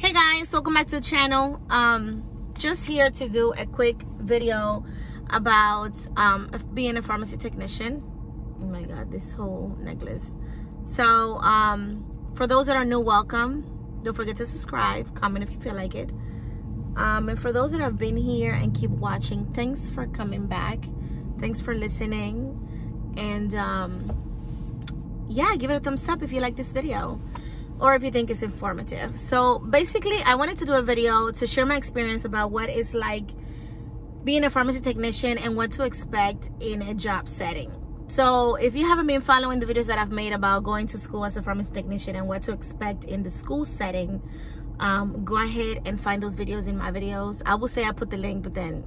hey guys welcome back to the channel. Um just here to do a quick video about um being a pharmacy technician. Oh my god this whole necklace. So um for those that are new welcome. Don't forget to subscribe comment if you feel like it. Um and for those that have been here and keep watching thanks for coming back. Thanks for listening. And um yeah give it a thumbs up if you like this video or if you think it's informative. So basically, I wanted to do a video to share my experience about what it's like being a pharmacy technician and what to expect in a job setting. So if you haven't been following the videos that I've made about going to school as a pharmacy technician and what to expect in the school setting, um, go ahead and find those videos in my videos. I will say I put the link, but then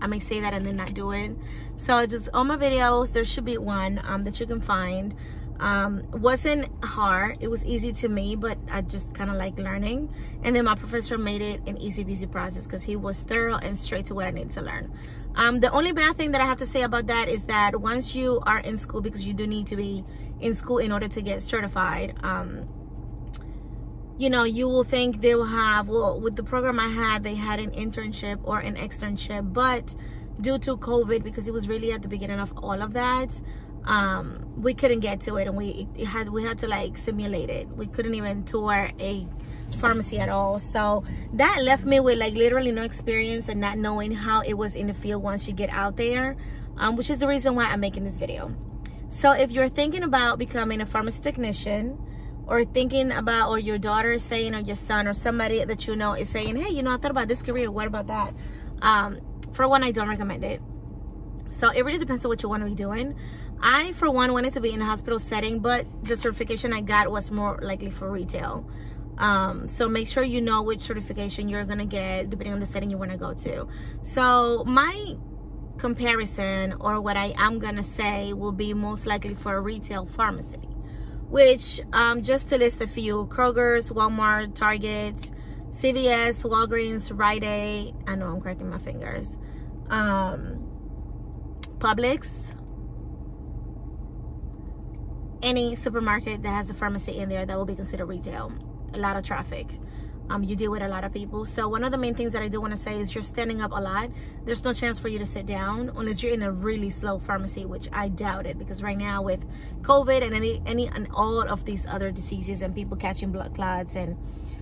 I may say that and then not do it. So just on my videos, there should be one um, that you can find um wasn't hard. It was easy to me but i just kind of like learning. And then my professor made it an easy peasy process because he was thorough and straight to what i needed to learn. Um the only bad thing that i have to say about that is that once you are in school because you do need to be in school in order to get certified um you know you will think they will have well with the program i had they had an internship or an externship but due to covid because it was really at the beginning of all of that um we couldn't get to it and we had we had to like simulate it. We couldn't even tour a pharmacy at all. So that left me with like literally no experience and not knowing how it was in the field once you get out there um, which is the reason why i'm making this video. So if you're thinking about becoming a pharmacy technician or thinking about or your daughter is saying or your son or somebody that you know is saying hey you know i thought about this career. What about that? Um, for one i don't recommend it. So it really depends on what you want to be doing I, for one, wanted to be in a hospital setting, but the certification I got was more likely for retail. Um, so make sure you know which certification you're going to get depending on the setting you want to go to. So my comparison or what I am going to say will be most likely for a retail pharmacy, which um, just to list a few, Kroger's, Walmart, Target, CVS, Walgreens, Rite Aid, I know I'm cracking my fingers, um, Publix, any supermarket that has a pharmacy in there that will be considered retail. A lot of traffic. Um, you deal with a lot of people. So one of the main things that i do want to say is you're standing up a lot. There's no chance for you to sit down unless you're in a really slow pharmacy which i doubt it because right now with covid and any any and all of these other diseases and people catching blood clots and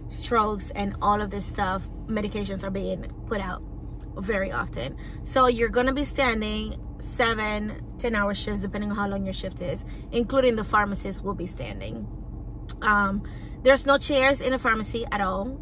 strokes and all of this stuff medications are being put out very often. So you're to be standing seven 10 hour shifts depending on how long your shift is including the pharmacist will be standing. Um, there's no chairs in a pharmacy at all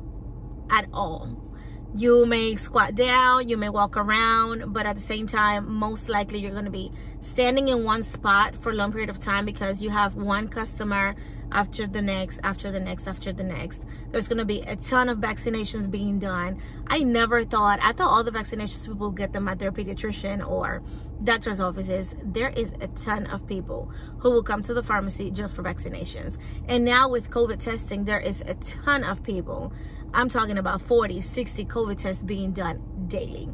at all you may squat down you may walk around but at the same time most likely you're going to be standing in one spot for a long period of time because you have one customer after the next after the next after the next. There's going to be a ton of vaccinations being done. I never thought i thought all the vaccinations people get them at their pediatrician or doctor's offices. There is a ton of people who will come to the pharmacy just for vaccinations. And now with covid testing there is a ton of people I'm talking about 40, 60 COVID tests being done daily.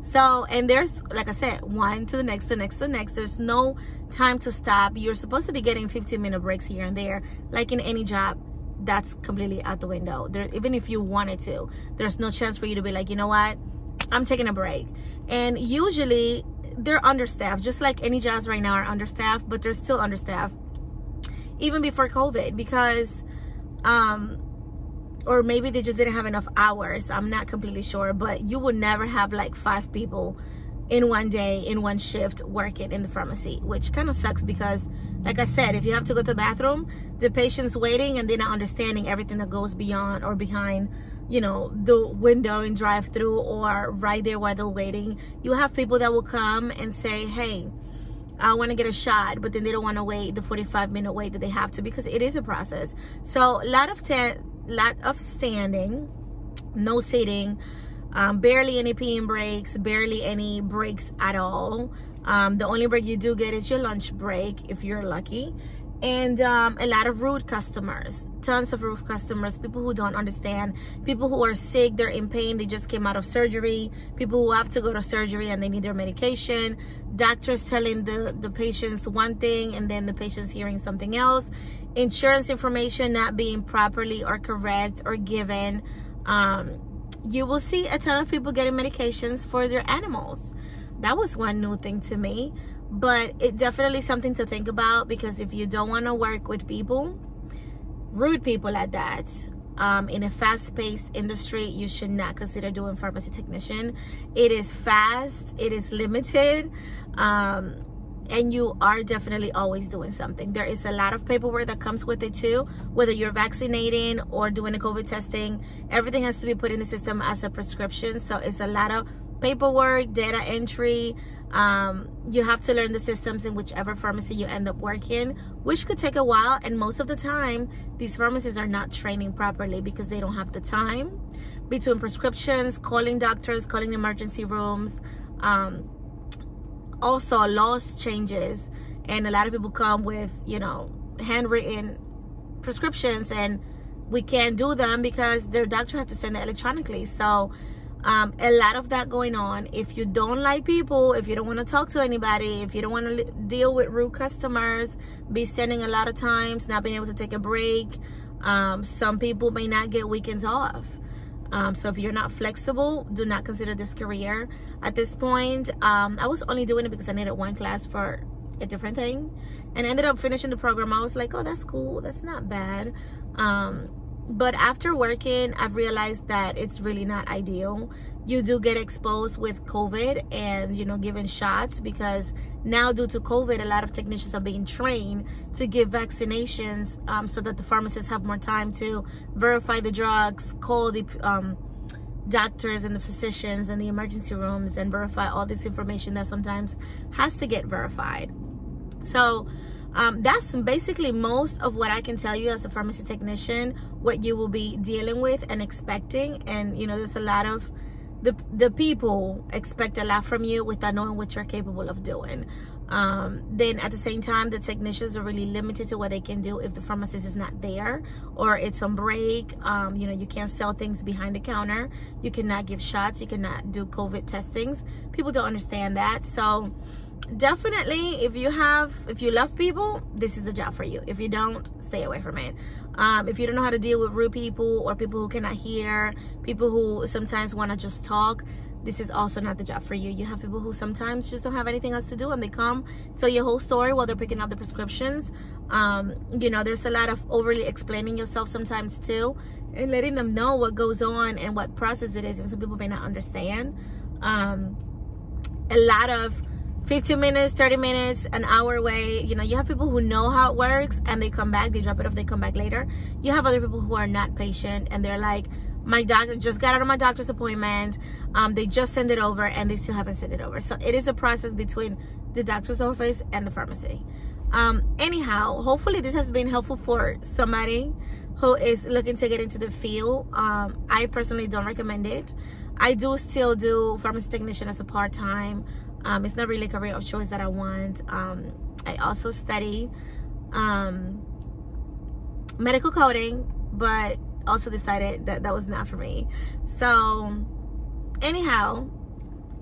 So, and there's, like I said, one to the next, the next, to the next. There's no time to stop. You're supposed to be getting 15 minute breaks here and there. Like in any job, that's completely out the window. There, even if you wanted to, there's no chance for you to be like, you know what? I'm taking a break. And usually they're understaffed, just like any jobs right now are understaffed, but they're still understaffed even before COVID because um, or maybe they just didn't have enough hours i'm not completely sure but you would never have like five people in one day in one shift working in the pharmacy which kind of sucks because like i said if you have to go to the bathroom the patient's waiting and they're not understanding everything that goes beyond or behind you know the window and drive through or right there while they're waiting you have people that will come and say hey I want to get a shot, but then they don't want to wait the 45 minute wait that they have to because it is a process. So a lot of lot of standing, no sitting, um, barely any peeing breaks, barely any breaks at all. Um, the only break you do get is your lunch break if you're lucky. And um, a lot of rude customers, tons of rude customers, people who don't understand, people who are sick, they're in pain, they just came out of surgery, people who have to go to surgery and they need their medication, doctors telling the, the patients one thing and then the patient's hearing something else insurance information not being properly or correct or given um, you will see a ton of people getting medications for their animals. That was one new thing to me, but it definitely something to think about because if you don't want to work with people, rude people at that, um, in a fast-paced industry, you should not consider doing pharmacy technician. It is fast, it is limited, um, and you are definitely always doing something. There is a lot of paperwork that comes with it too, whether you're vaccinating or doing a COVID testing, everything has to be put in the system as a prescription. So it's a lot of paperwork, data entry. Um, you have to learn the systems in whichever pharmacy you end up working, which could take a while. And most of the time, these pharmacies are not training properly because they don't have the time between prescriptions, calling doctors, calling emergency rooms. Um, also laws changes and a lot of people come with you know handwritten prescriptions and we can't do them because their doctor has to send it electronically so um, a lot of that going on if you don't like people if you don't want to talk to anybody if you don't want to deal with rude customers be standing a lot of times not being able to take a break um, some people may not get weekends off um, so if you're not flexible, do not consider this career. At this point, um, I was only doing it because I needed one class for a different thing and ended up finishing the program. I was like, oh, that's cool. That's not bad. Um, but after working, I've realized that it's really not ideal. You do get exposed with COVID and, you know, given shots because now due to COVID, a lot of technicians are being trained to give vaccinations um, so that the pharmacists have more time to verify the drugs, call the um, doctors and the physicians and the emergency rooms and verify all this information that sometimes has to get verified. So um, that's basically most of what I can tell you as a pharmacy technician, what you will be dealing with and expecting. And, you know, there's a lot of the, the people expect a lot from you without knowing what you're capable of doing. Um, then at the same time, the technicians are really limited to what they can do if the pharmacist is not there or it's on break. Um, you know, you can't sell things behind the counter. You cannot give shots. You cannot do COVID testings. People don't understand that. So definitely if you have if you love people this is the job for you. If you don't stay away from it. Um, if you don't know how to deal with rude people or people who cannot hear people who sometimes want to just talk this is also not the job for you. You have people who sometimes just don't have anything else to do and they come tell you a whole story while they're picking up the prescriptions. Um, you know there's a lot of overly explaining yourself sometimes too and letting them know what goes on and what process it is and some people may not understand. Um, a lot of 15 minutes 30 minutes an hour away. You know you have people who know how it works and they come back they drop it off they come back later. You have other people who are not patient and they're like my doctor just got out of my doctor's appointment. Um, they just send it over and they still haven't sent it over. So it is a process between the doctor's office and the pharmacy. Um, anyhow hopefully this has been helpful for somebody who is looking to get into the field. Um, i personally don't recommend it. I do still do pharmacy technician as a part-time um, it's not really a career of choice that I want. Um, I also study um, medical coding, but also decided that that was not for me. So anyhow,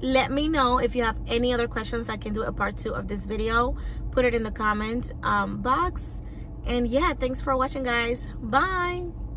let me know if you have any other questions. I can do a part two of this video. Put it in the comment um, box. And yeah, thanks for watching guys. Bye.